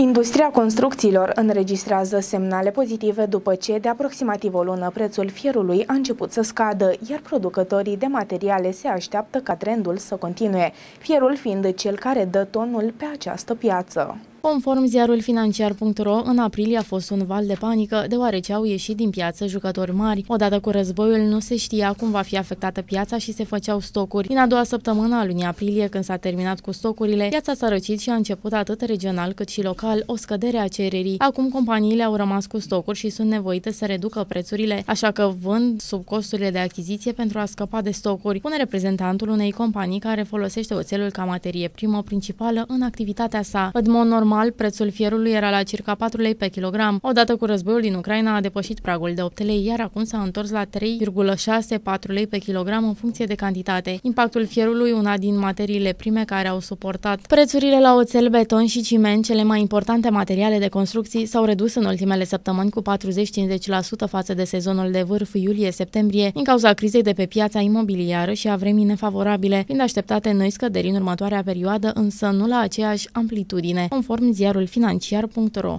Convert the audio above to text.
Industria construcțiilor înregistrează semnale pozitive după ce de aproximativ o lună prețul fierului a început să scadă, iar producătorii de materiale se așteaptă ca trendul să continue, fierul fiind cel care dă tonul pe această piață. Conform ziarul financiar.ro, în aprilie a fost un val de panică, deoarece au ieșit din piață jucători mari. Odată cu războiul, nu se știa cum va fi afectată piața și se făceau stocuri. În a doua săptămână a lunii aprilie, când s-a terminat cu stocurile, piața s-a răcit și a început atât regional cât și local o scădere a cererii. Acum companiile au rămas cu stocuri și sunt nevoite să reducă prețurile, așa că vând sub costurile de achiziție pentru a scăpa de stocuri, spune reprezentantul unei companii care folosește oțelul ca materie primă principală în activitatea sa. În mod normal, normal, prețul fierului era la circa 4 lei pe kilogram. Odată cu războiul din Ucraina a depășit pragul de 8 lei, iar acum s-a întors la 3,64 lei pe kilogram în funcție de cantitate. Impactul fierului, una din materiile prime care au suportat prețurile la oțel, beton și ciment, cele mai importante materiale de construcții, s-au redus în ultimele săptămâni cu 40-50% față de sezonul de vârf iulie-septembrie, din cauza crizei de pe piața imobiliară și a vremii nefavorabile, fiind așteptate noi scăderi în următoarea perioadă, însă nu la aceeași amplitudine, conform ziarul financiar.ro